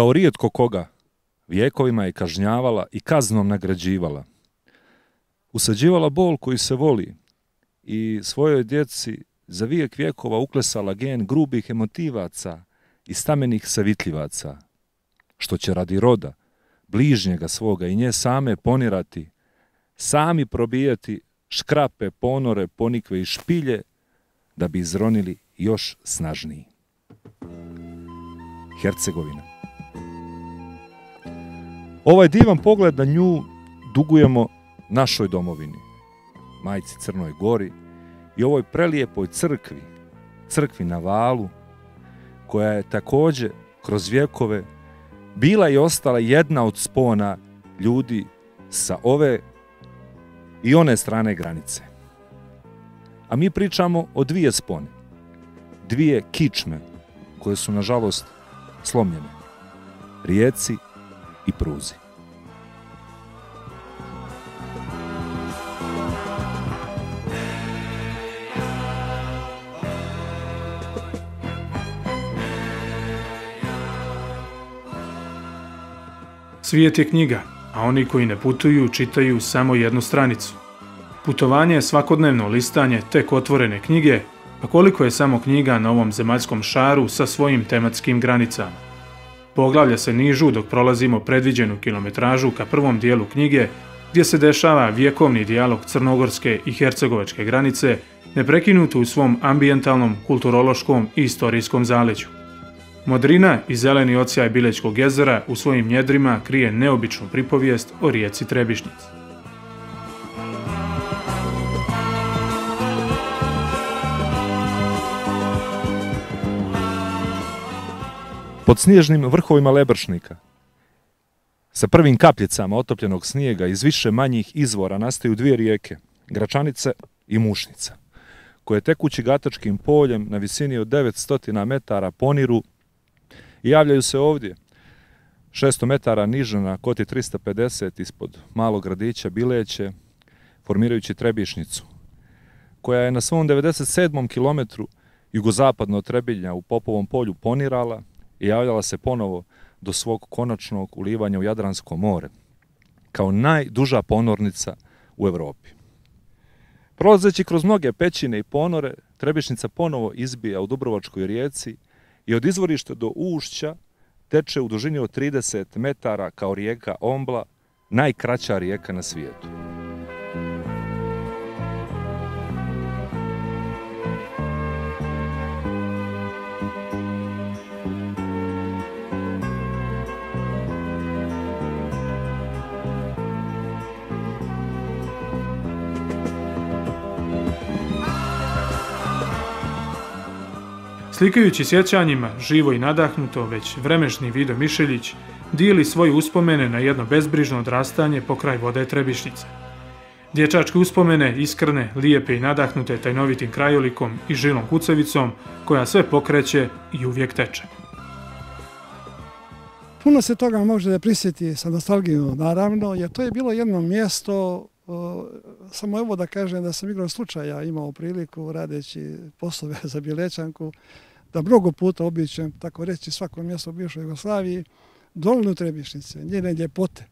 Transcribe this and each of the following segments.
Kao rijetko koga, vijekovima je kažnjavala i kaznom nagrađivala. Usađivala bol koji se voli i svojoj djeci za vijek vjekova uklesala gen grubih emotivaca i stamenih savitljivaca, što će radi roda, bližnjega svoga i nje same ponirati, sami probijati škrape, ponore, ponikve i špilje, da bi izronili još snažniji. Hercegovina. Ovaj divan pogled na nju dugujemo našoj domovini, majci Crnoj Gori i ovoj prelijepoj crkvi, crkvi na valu, koja je takođe kroz vjekove bila i ostala jedna od spona ljudi sa ove i one strane granice. A mi pričamo o dvije spone, dvije kičme koje su nažalost slomljene, rijeci i pruzi. Svijet je knjiga, a oni koji ne putuju čitaju samo jednu stranicu. Putovanje je svakodnevno listanje tek otvorene knjige, a koliko je samo knjiga na ovom zemaljskom šaru sa svojim tematskim granicama. Poglavlja se nižu dok prolazimo predviđenu kilometražu ka prvom dijelu knjige, gdje se dešava vjekovni dijalog crnogorske i hercegovačke granice, neprekinuto u svom ambijentalnom, kulturološkom i istorijskom zaleđu. Modrina i zeleni ocijaj Bilećkog jezera u svojim njedrima krije neobičnu pripovijest o rijeci Trebišnjici. Pod snježnim vrhovima Lebršnika, sa prvim kapljicama otopljenog snijega iz više manjih izvora nastaju dvije rijeke, Gračanice i Mušnica, koje tekući gatačkim poljem na visini od 900 metara poniru i javljaju se ovdje, 600 metara niže na koti 350 ispod malog gradića Bileće, formirajući Trebišnicu, koja je na svom 97. kilometru jugozapadno od Trebilja u Popovom polju ponirala i javljala se ponovo do svog konačnog ulivanja u Jadransko more, kao najduža ponornica u Evropi. Prolazeći kroz mnoge pećine i ponore, Trebišnica ponovo izbija u Dubrovačkoj rijeci i od izvorišta do ušća teče u dužini od 30 metara kao rijeka Ombla, najkraća rijeka na svijetu. Slikajući sjećanjima, živo i nadahnuto, već vremešni Vido Mišeljić dijeli svoje uspomene na jedno bezbrižno odrastanje pokraj vode Trebišnice. Dječačke uspomene, iskrne, lijepe i nadahnute tajnovitim krajolikom i žilom kucevicom, koja sve pokreće i uvijek teče. Puno se toga može da prisjeti sa nostalgijom, naravno, jer to je bilo jedno mjesto, samo evo da kažem da sam igrao slučaja imao priliku radeći poslove za Bilećanku, da mnogo puta obićem, tako reći, svako mjesto u bivšoj Jugoslaviji, dolinu Trebišnice, njene ljepote.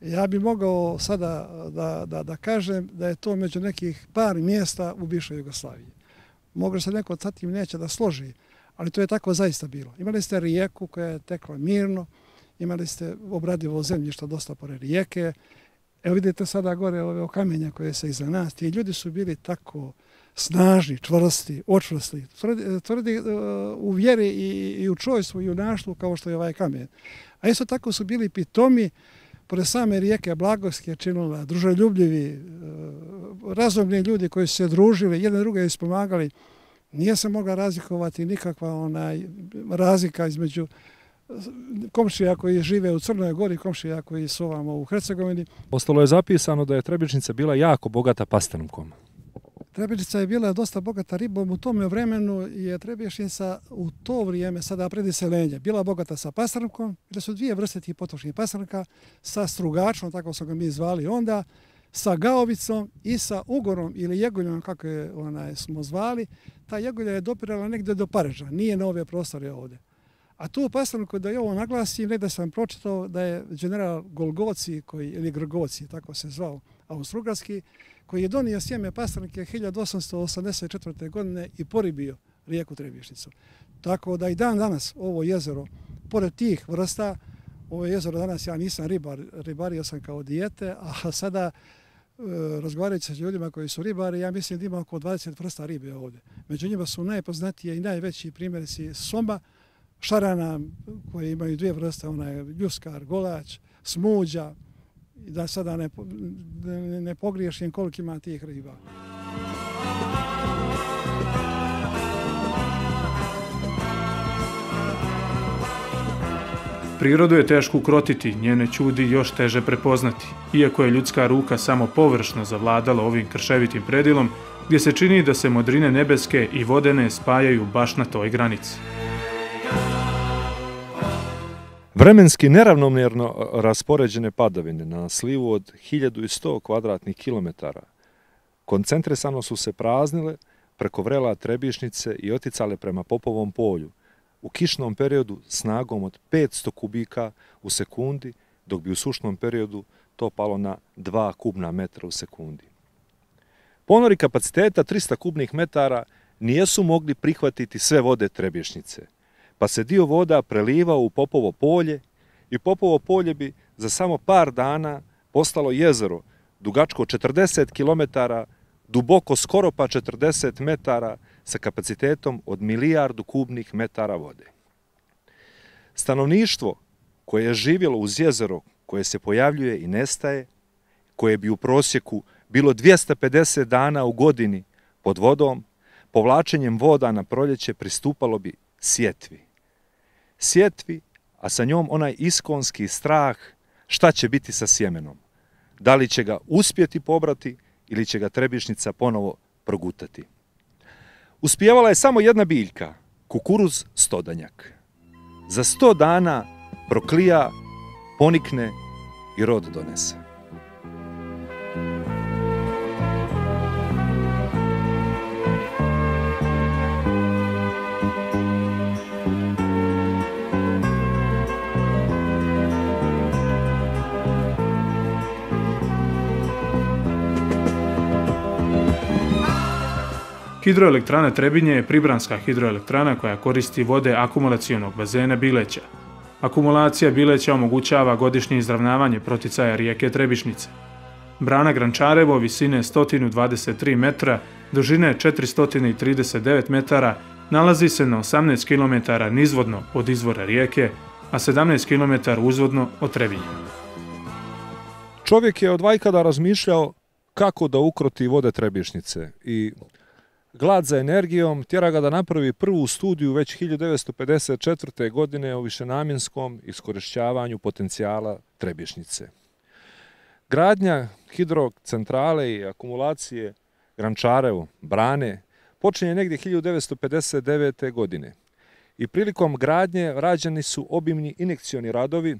Ja bi mogao sada eh, da, da, da kažem da je to među nekih par mjesta u bivšoj Jugoslaviji. Mogu se neko sad tim neće da složi, ali to je tako zaista bilo. Imali ste rijeku koja je tekla mirno, imali ste obradivo zemljište dosta pored rijeke. Evo vidite sada gore ove kamenja koje se iza nas. Ti ljudi su bili tako snažni, čvrsti, očvrsti, tvrdi, tvrdi uh, u vjeri i, i u čojstvu i u naštvu kao što je ovaj kamen. A isto tako su bili pitomi, pored same rijeke Blagorske činula, druželjubljivi, uh, razumni ljudi koji su se družili, jedne druge ispomagali. Nije se mogla razlikovati nikakva onaj razlika između komšija koji žive u Crnoj Gori, komšija koji su ovamo u Hercegovini. Ostalo je zapisano da je Trebičnica bila jako bogata pastrnkom. Trebišnica je bila dosta bogata ribom. U tome vremenu je Trebišnica u to vrijeme, sada prediselenje, bila bogata sa pastrnkom. Bile su dvije vrste tih potočnih pastrnka, sa strugačom, tako smo ga mi zvali onda, sa gaovicom i sa ugorom ili jegoljom, kako je onaj, smo zvali. Ta jegolja je dopirala negdje do Pareža, nije na ove prostore ovdje. A tu pastrnku da je ovo naglasim, negdje da sam pročitao da je general Golgoci, koji, ili Grgoci, tako se zvao, austrugarski, koji je donio sjeme pastrnke 1884. godine i poribio rijeku Trebišnicu. Tako da i dan danas ovo jezero, pored tih vrsta, ovo jezero danas ja nisam ribar, ribario sam kao dijete, a sada e, razgovarajući sa ljudima koji su ribari, ja mislim da ima oko 20 vrsta ribe ovdje. Među njima su najpoznatije i najveći primjerici soma, šarana koje imaju dvije vrste, ona je ljuskar, golač, smuđa, da sada ne, ne, ne pogriješim koliko ima tih riba. Prirodu je teško ukrotiti, njene čudi još teže prepoznati. Iako je ljudska ruka samo površno zavladala ovim krševitim predilom, gdje se čini da se modrine nebeske i vodene spajaju baš na toj granici. Vremenski neravnomjerno e, raspoređene padavine na slivu od 1100 kvadratnih kilometara koncentrisano su se praznile preko vrela Trebišnice i oticale prema Popovom polju u kišnom periodu snagom od 500 kubika u sekundi, dok bi u sušnom periodu to palo na 2 kubna metra u sekundi. Ponori kapaciteta 300 kubnih metara nijesu mogli prihvatiti sve vode Trebišnice – pa se dio voda prelivao u Popovo polje i Popovo polje bi za samo par dana postalo jezero dugačko 40 km, duboko skoro pa 40 metara sa kapacitetom od milijardu kubnih metara vode. Stanovništvo koje je živjelo uz jezero koje se pojavljuje i nestaje, koje bi u prosjeku bilo 250 dana u godini pod vodom, povlačenjem voda na proljeće pristupalo bi sjetvi. Sjetvi, a sa njom onaj iskonski strah šta će biti sa sjemenom. Da li će ga uspjeti pobrati ili će ga trebišnica ponovo progutati. Uspjevala je samo jedna biljka, kukuruz stodanjak. Za sto dana proklija, ponikne i rod donese. Hidroelektrana Trebinje je pribranska hidroelektrana koja koristi vode akumulacijonog bazena Bileća. Akumulacija Bileća omogućava godišnje izravnavanje proticaja rijeke Trebišnice. Brana Grančarevo visine 123 metra, dužine 439 metara, nalazi se na 18 km nizvodno od izvora rijeke, a 17 km uzvodno od Trebinje. Čovjek je od vajkada razmišljao kako da ukroti vode Trebišnice i glad za energijom tjera ga da napravi prvu studiju već 1954. godine o višenamjenskom iskorišćavanju potencijala Trebišnice. Gradnja hidrocentrale i akumulacije Grančarevo, Brane, počinje negdje 1959. godine. I prilikom gradnje rađeni su obimni inekcioni radovi,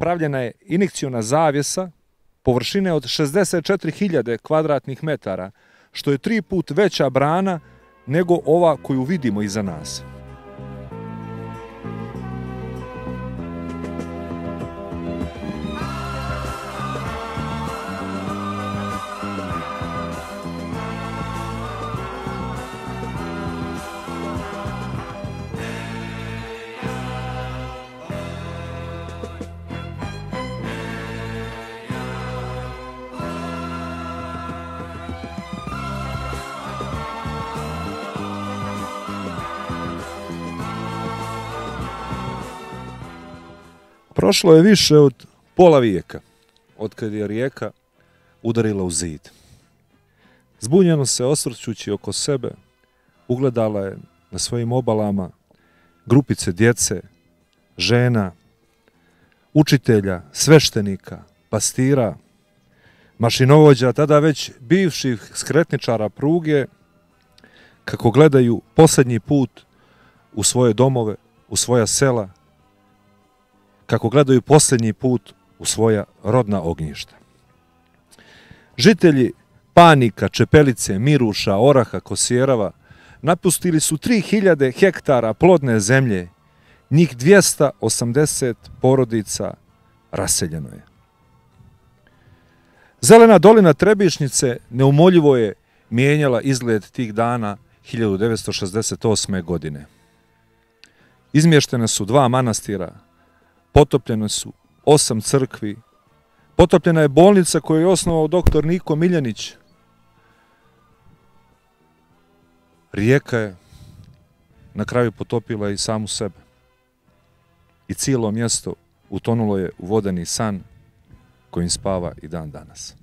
pravljena je inekciona zavjesa površine od 64.000 kvadratnih metara, što je tri put veća brana nego ova koju vidimo iza nas. Prošlo je više od pola vijeka, od kad je rijeka udarila u zid. Zbunjeno se osvrćući oko sebe, ugledala je na svojim obalama grupice djece, žena, učitelja, sveštenika, pastira, mašinovođa, tada već bivših skretničara pruge, kako gledaju posljednji put u svoje domove, u svoja sela, kako gledaju posljednji put u svoja rodna ognjišta. Žitelji Panika, Čepelice, Miruša, Oraha, Kosjerava napustili su 3000 hektara plodne zemlje Njih 280 porodica raseljeno je. Zelena dolina Trebišnjice neumoljivo je mijenjala izgled tih dana 1968. godine. Izmještene su dva manastira, potopljene su osam crkvi, potopljena je bolnica koju je osnovao doktor Niko Miljanić. Rijeka je na kraju potopila i samu sebe. I cijelo mjesto utonulo je u vodeni san kojim spava i dan danas.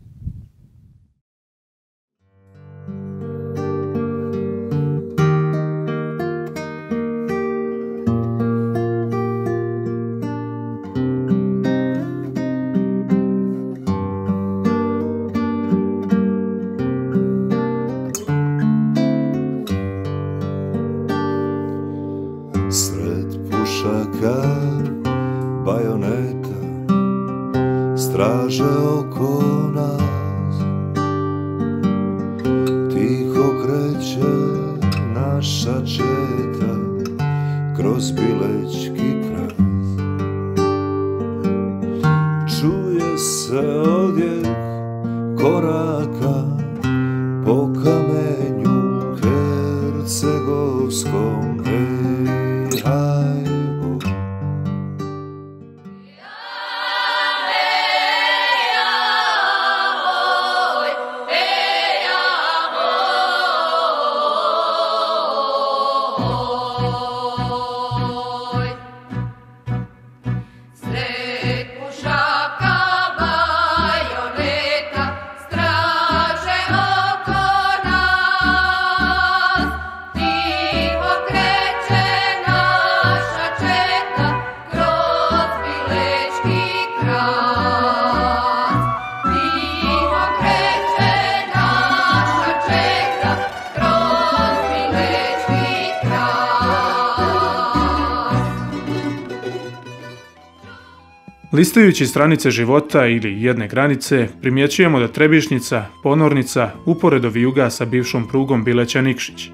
straże oko. Listajući stranice života ili jedne granice, primjećujemo da Trebišnica, ponornica, uporedo vijuga sa bivšom prugom Bileća Nikšić.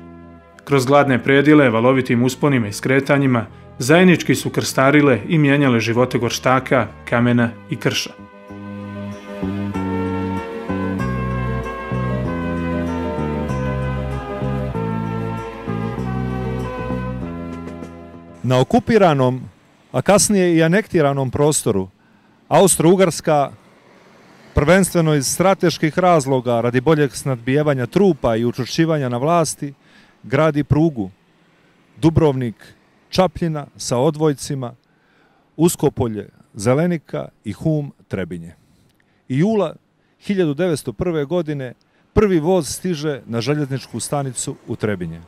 Kroz gladne predile, valovitim usponima i skretanjima, zajednički su krstarile i mijenjale živote gorštaka, kamena i krša. Na okupiranom a kasnije i anektiranom prostoru. Austro-Ugarska, prvenstveno iz strateških razloga radi boljeg snadbijevanja trupa i učušćivanja na vlasti, gradi prugu Dubrovnik Čapljina sa odvojcima, Uskopolje Zelenika i Hum Trebinje. I jula 1901. godine prvi voz stiže na željezničku stanicu u Trebinje.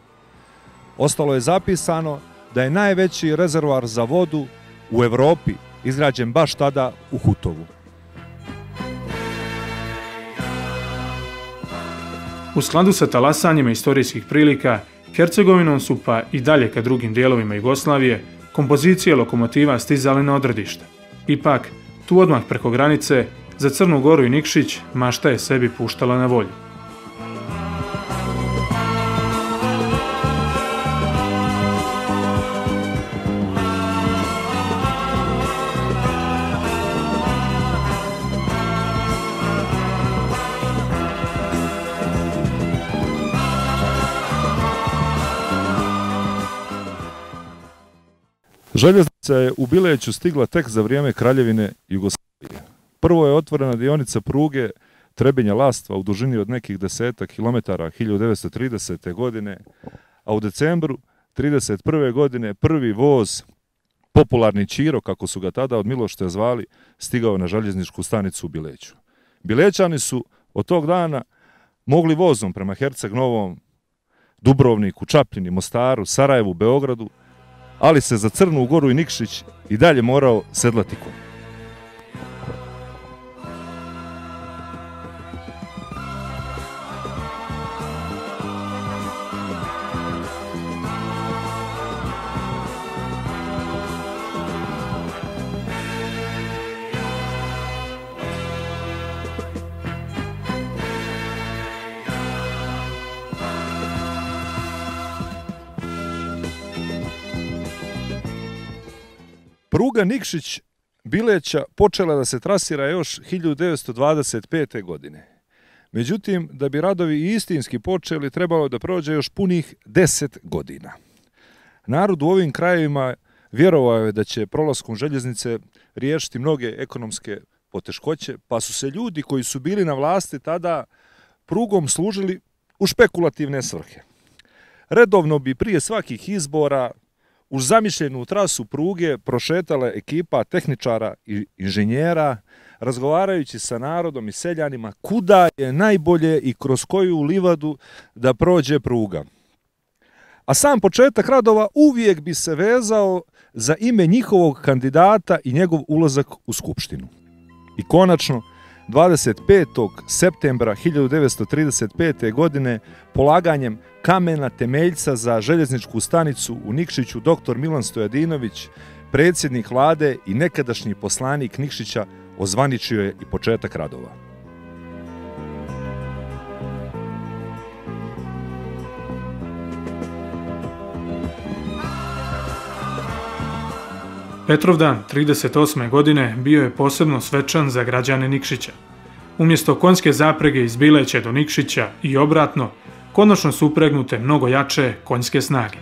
Ostalo je zapisano da je najveći rezervoar za vodu u Evropi izrađen baš tada u Hutovu. U skladu sa talasanjima istorijskih prilika, Hercegovinom su pa i dalje ka drugim dijelovima Jugoslavije kompozicije lokomotiva stizale na odredište. Ipak, tu odmah preko granice, za Crnu Goru i Nikšić, mašta je sebi puštala na volju. Željeznica je u Bileću stigla tek za vrijeme kraljevine Jugoslavije. Prvo je otvorena dionica pruge Trebinja Lastva u dužini od nekih deseta kilometara 1930. godine, a u decembru 1931. godine prvi voz, popularni Čiro, kako su ga tada od Milošte zvali, stigao na željezničku stanicu u Bileću. Bilećani su od tog dana mogli vozom prema Herceg Novom, Dubrovniku, Čapljini, Mostaru, Sarajevu, Beogradu, ali se za Crnu Goru i Nikšić i dalje morao sedlati konj. Pruga Nikšić Bileća počela da se trasira još 1925. godine. Međutim, da bi radovi istinski počeli, trebalo da prođe još punih 10 godina. Narod u ovim krajevima vjerovao je da će prolaskom željeznice riješiti mnoge ekonomske poteškoće, pa su se ljudi koji su bili na vlasti tada prugom služili u špekulativne svrhe. Redovno bi prije svakih izbora uz zamišljenu trasu pruge prošetala ekipa tehničara i inženjera, razgovarajući sa narodom i seljanima kuda je najbolje i kroz koju livadu da prođe pruga. A sam početak radova uvijek bi se vezao za ime njihovog kandidata i njegov ulazak u Skupštinu. I konačno, 25. septembra 1935. godine polaganjem kamena temeljca za željezničku stanicu u Nikšiću dr. Milan Stojadinović, predsjednik vlade i nekadašnji poslanik Nikšića, ozvaničio je i početak radova. Petrovdan 38. godine bio je posebno svečan za građane Nikšića. Umjesto konjske zaprege iz Bileće do Nikšića i obratno, konačno su upregnute mnogo jače konjske snage.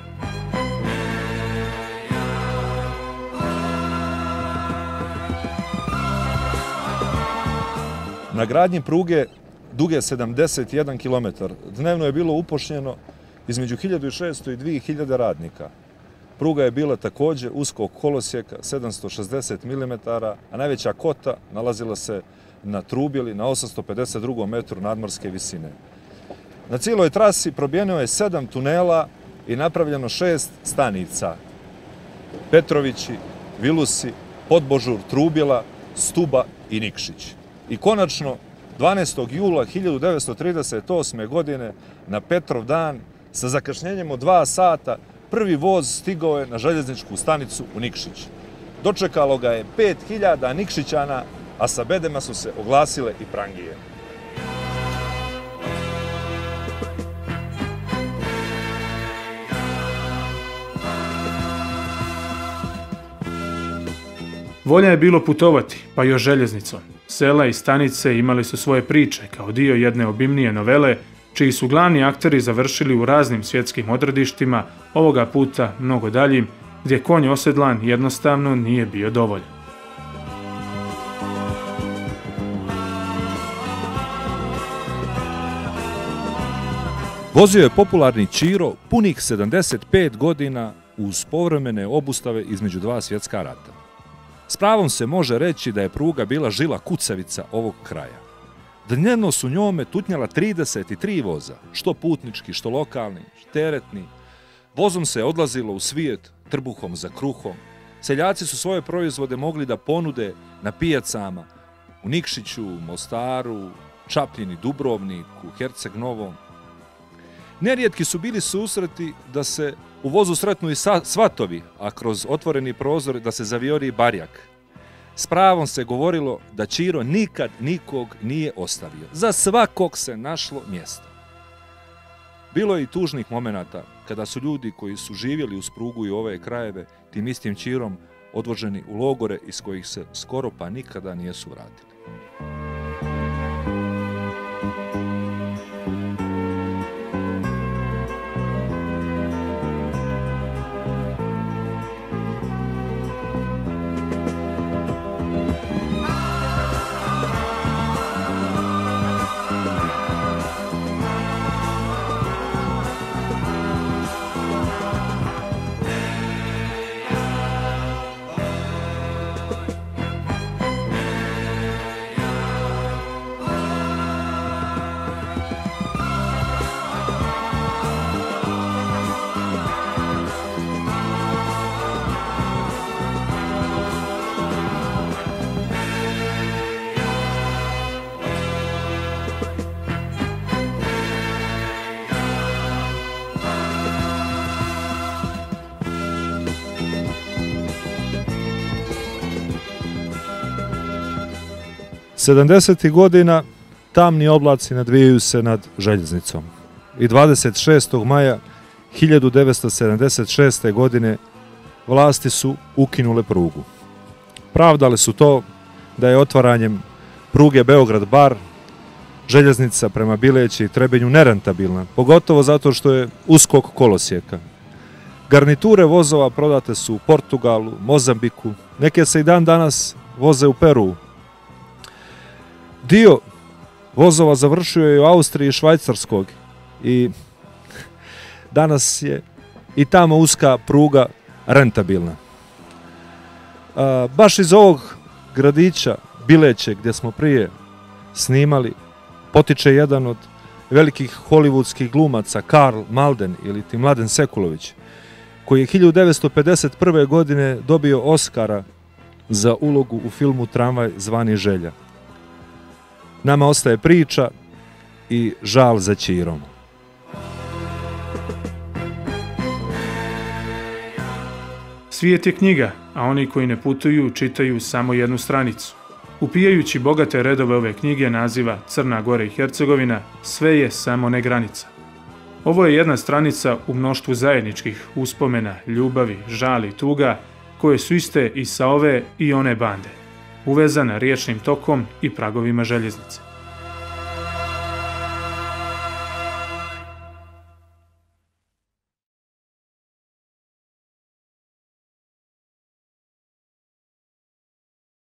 Na gradnji pruge duge 71 km dnevno je bilo upošljeno između 1600 i 2000 radnika. Pruga je bila također uskog kolosijeka 760 mm, a najveća kota nalazila se na Trubjeli na 852. metru nadmorske visine. Na cijeloj trasi probijeno je sedam tunela i napravljeno šest stanica. Petrovići, Vilusi, Podbožur, Trubjela, Stuba i Nikšić. I konačno, 12. jula 1938. godine, na Petrov dan, sa zakašnjenjem od dva sata, prvi voz stigao je na željezničku stanicu u Nikšić. Dočekalo ga je 5000 Nikšićana, a sa bedema su se oglasile i prangije. Volja je bilo putovati, pa još željeznicom. Sela i stanice imali su svoje priče kao dio jedne obimnije novele, čiji su glavni akteri završili u raznim svjetskim odredištima, ovoga puta mnogo daljim, gdje konj osedlan jednostavno nije bio dovoljan. Vozio je popularni Čiro punih 75 godina uz povremene obustave između dva svjetska rata. S pravom se može reći da je pruga bila žila kucavica ovog kraja. Dnevno su njome tutnjala 33 voza, što putnički, što lokalni, što teretni. Vozom se odlazilo u svijet trbuhom za kruhom. Seljaci su svoje proizvode mogli da ponude na pijacama u Nikšiću, Mostaru, Čapljini, Dubrovniku, Herceg Novom. Nerijetki su bili susreti da se u vozu sretnu i svatovi, a kroz otvoreni prozor da se zaviori barjak. S pravom se govorilo da Čiro nikad nikog nije ostavio. Za svakog se našlo mjesto. Bilo je i tužnih momenata kada su ljudi koji su živjeli uz prugu i ove krajeve tim istim Čirom odvoženi u logore iz kojih se skoro pa nikada nijesu vratili. 70. godina tamni oblaci nadvijaju se nad željeznicom. I 26. maja 1976. godine vlasti su ukinule prugu. Pravdali su to da je otvaranjem pruge Beograd-Bar željeznica prema Bileći i Trebinju nerentabilna, pogotovo zato što je uskok kolosijeka. Garniture vozova prodate su u Portugalu, Mozambiku, neke se i dan danas voze u Peru. Dio vozova završio je u Austriji i Švajcarskog i danas je i tamo uska pruga rentabilna. A, baš iz ovog gradića Bileće gdje smo prije snimali potiče jedan od velikih hollywoodskih glumaca Karl Malden ili ti Mladen Sekulović koji je 1951. godine dobio Oscara za ulogu u filmu Tramvaj zvani Želja. Nama ostaje priča i žal za Čirom. Svijet je knjiga, a oni koji ne putuju čitaju samo jednu stranicu. Upijajući bogate redove ove knjige naziva Crna Gora i Hercegovina, sve je samo ne granica. Ovo je jedna stranica u mnoštvu zajedničkih uspomena, ljubavi, žali, tuga, koje su iste i sa ove i one bande, uvezana riječnim tokom i pragovima željeznice.